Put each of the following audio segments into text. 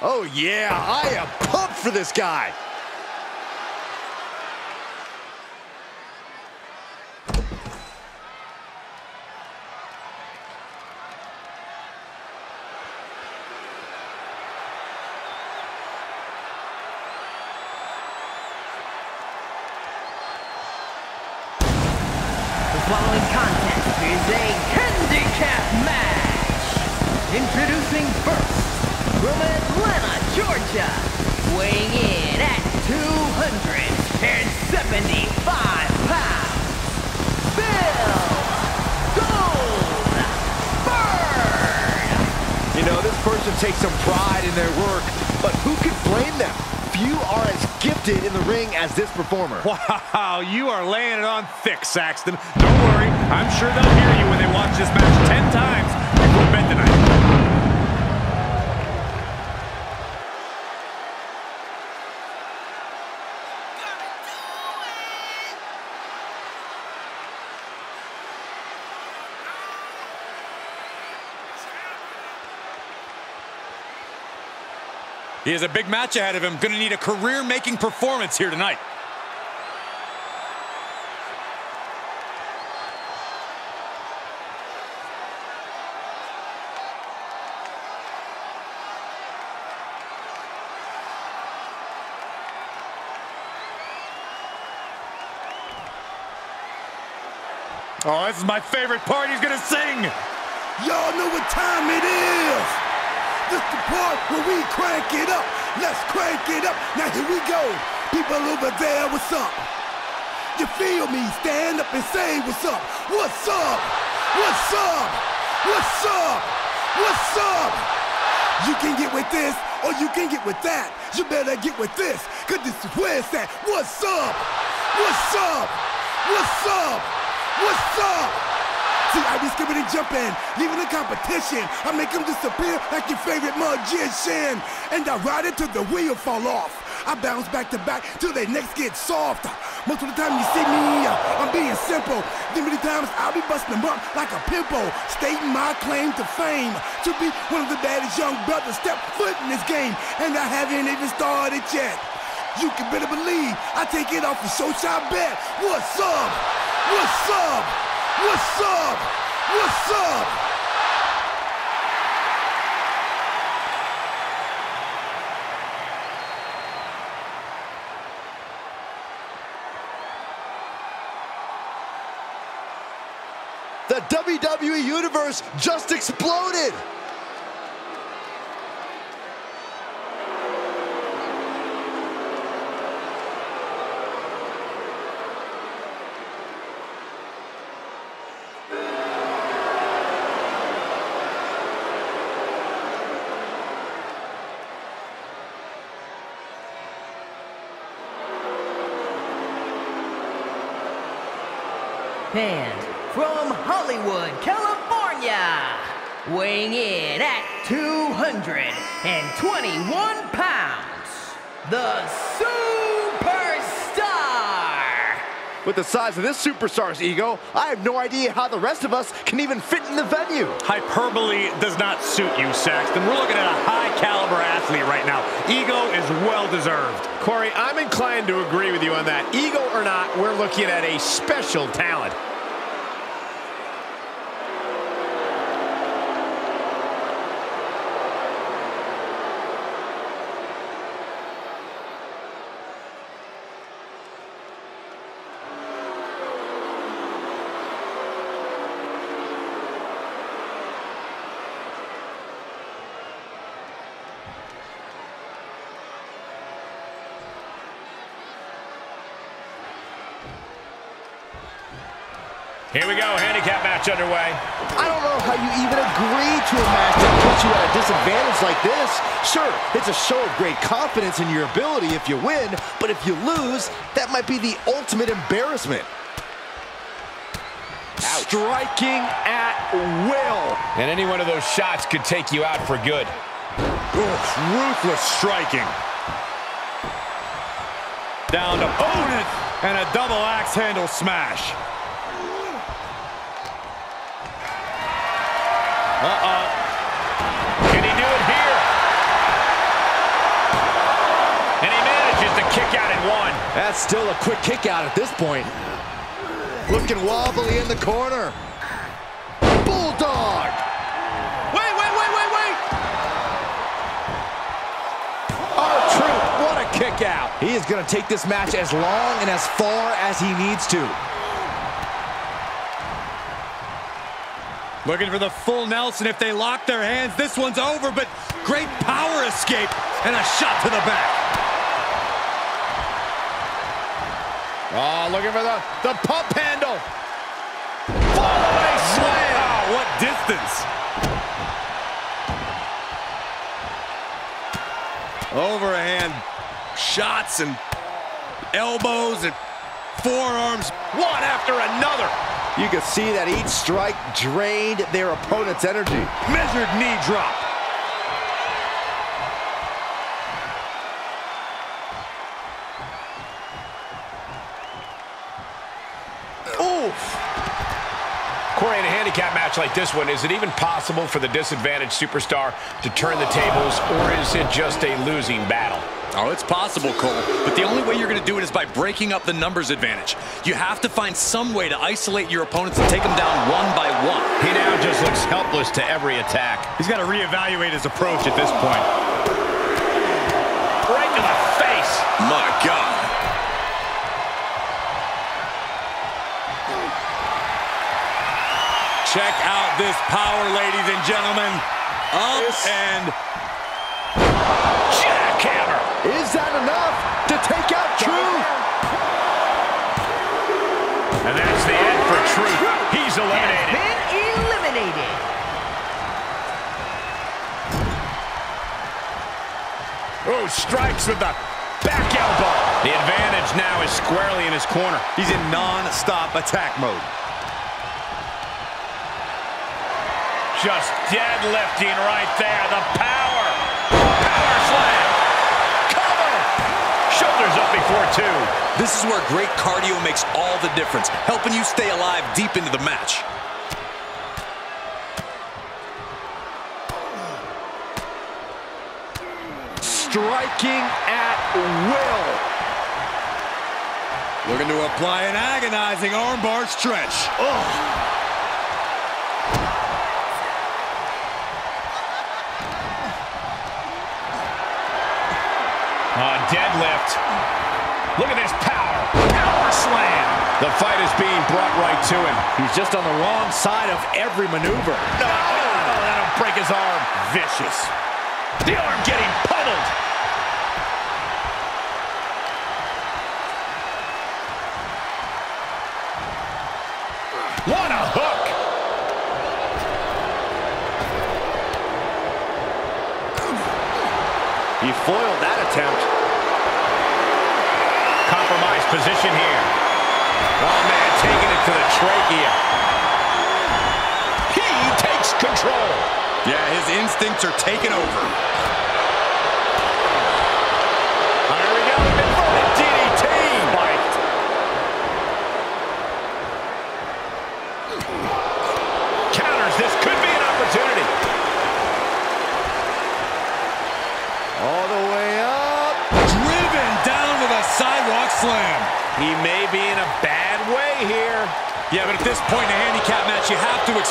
Oh, yeah, I am pumped for this guy. The following contest is a handicap match. Introducing first, from Atlanta, Georgia, weighing in at 275 pounds, Bill Goldberg. You know, this person takes some pride in their work, but who could blame them? Few are as gifted in the ring as this performer. Wow, you are laying it on thick, Saxton. Don't worry, I'm sure they'll hear you when they watch this match 10 times before bed tonight. He has a big match ahead of him. Going to need a career-making performance here tonight. Oh, this is my favorite part. He's going to sing. Y'all know what time it is. This the part where we crank it up. Let's crank it up. Now here we go. People over there, what's up? You feel me? Stand up and say what's up. What's up? What's up? What's up? What's up? You can get with this or you can get with that. You better get with this, cause this is where it's at. What's up? What's up? What's up? What's up? See, I be skipping and jumping, leaving the competition. I make them disappear like your favorite magician. And I ride it till the wheel fall off. I bounce back to back till their necks get soft. Most of the time you see me, uh, I'm being simple. Then many times I'll be busting them up like a pimple, stating my claim to fame. To be one of the baddest young brothers step foot in this game, and I haven't even started yet. You can better believe I take it off the show shot bet. What's up? What's up? What's up? What's up? The WWE Universe just exploded. And from Hollywood, California, weighing in at 221 pounds, the Superstar! With the size of this superstar's ego, I have no idea how the rest of us can even fit in the venue. Hyperbole does not suit you, Saxton. We're looking at a high-caliber athlete right now. Ego is well-deserved. Corey, I'm inclined to agree with you on that. Ego or not, we're looking at a special talent. Here we go, handicap match underway. I don't know how you even agree to a match that puts you at a disadvantage like this. Sure, it's a show of great confidence in your ability if you win, but if you lose, that might be the ultimate embarrassment. Striking at will. And any one of those shots could take you out for good. Oof, ruthless striking. Down to opponent and a double axe handle smash. Uh-oh. Can he do it here? And he manages to kick out at one. That's still a quick kick out at this point. Looking wobbly in the corner. Bulldog! Wait, wait, wait, wait, wait! Oh, Truth, what a kick out. He is going to take this match as long and as far as he needs to. Looking for the full Nelson. If they lock their hands, this one's over, but great power escape and a shot to the back. Oh, looking for the, the pump handle. Fall away slam. Wow, what distance. Overhand shots and elbows and forearms. One after another. You can see that each strike drained their opponent's energy. Measured knee drop. Oof. Corey, in a handicap match like this one, is it even possible for the disadvantaged superstar to turn the tables, or is it just a losing battle? Oh, it's possible, Cole, but the only way you're going to do it is by breaking up the numbers advantage. You have to find some way to isolate your opponents and take them down one by one. He now just looks helpless to every attack. He's got to reevaluate his approach at this point. Right to the face. My God. Check out this power, ladies and gentlemen. Up and. Is that enough to take out Truth? And that's the end for Truth. He's eliminated. Been eliminated. Oh, strikes with the back elbow. The advantage now is squarely in his corner. he's in non-stop attack mode. Just deadlifting right there. The power. Power 4-2. This is where great cardio makes all the difference, helping you stay alive deep into the match. Striking at will. Looking to apply an agonizing armbar stretch. Oh. Deadlift. Look at this power. Power slam. The fight is being brought right to him. He's just on the wrong side of every maneuver. No, that'll break his arm. Vicious. The arm getting pummeled. What a hook. He foiled that attempt. Compromised position here. Oh, man, taking it to the trachea. He takes control. Yeah, his instincts are taking over.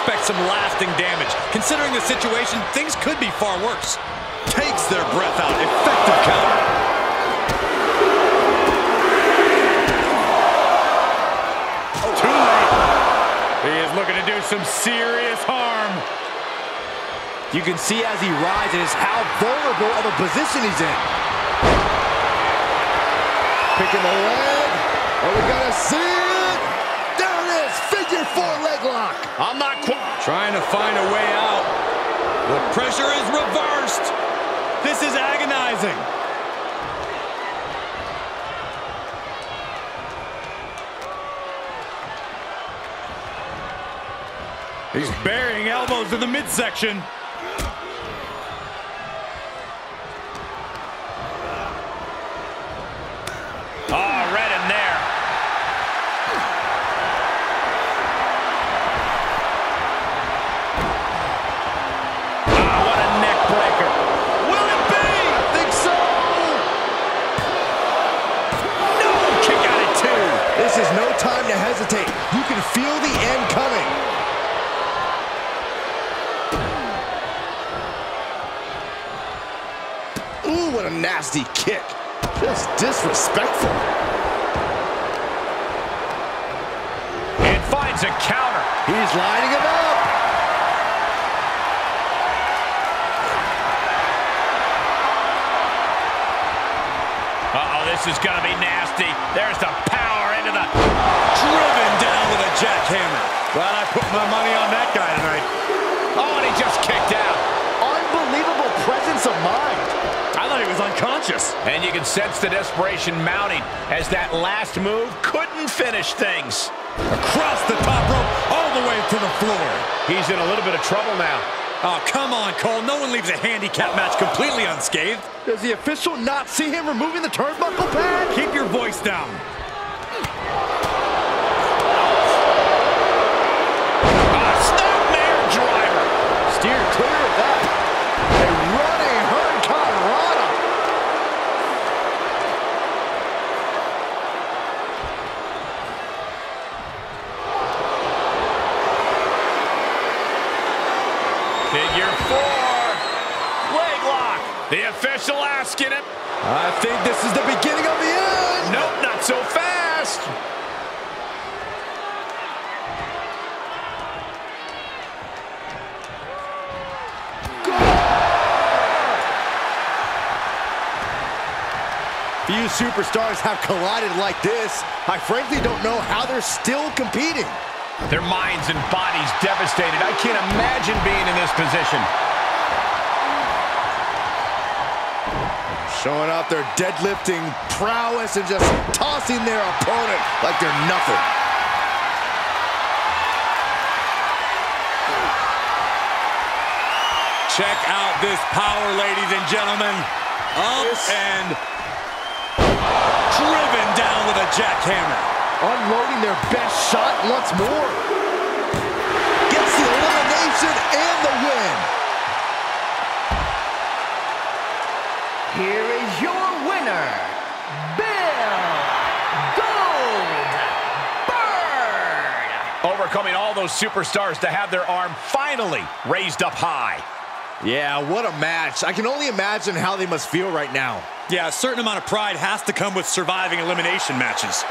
Expect some lasting damage. Considering the situation, things could be far worse. Takes their breath out. Effective counter. Too late. He is looking to do some serious harm. You can see as he rises how vulnerable of a position he's in. Picking the leg. Are we gonna see it? There it is, figure four leg lock. I'm not quite. Trying to find a way out. The pressure is reversed. This is agonizing. He's burying elbows in the midsection. Nasty kick. Just disrespectful. And finds a counter. He's lining him up. Uh-oh, this is going to be nasty. There's the power into the... Driven down with a jackhammer. Glad I put my money on that guy tonight. Oh, and he just kicked out. Unbelievable presence of mind. I thought he was unconscious. And you can sense the desperation mounting as that last move couldn't finish things. Across the top rope, all the way to the floor. He's in a little bit of trouble now. Oh, come on, Cole. No one leaves a handicap match completely unscathed. Does the official not see him removing the turnbuckle pad? Keep your voice down. Ah, snapmare driver. Steer clear of that. A running hurricanrana. Figure four. Leg lock. The official asking him. I think this is the beginning of the end. Nope, not so fast. Few superstars have collided like this. I frankly don't know how they're still competing. Their minds and bodies devastated. I can't imagine being in this position. Showing off their deadlifting prowess and just tossing their opponent like they're nothing. Check out this power, ladies and gentlemen. Up This- and driven down with a jackhammer. Unloading their best shot once more. Gets the elimination and the win. Here Overcoming all those superstars to have their arm finally raised up high. Yeah, what a match. I can only imagine how they must feel right now. Yeah, a certain amount of pride has to come with surviving elimination matches.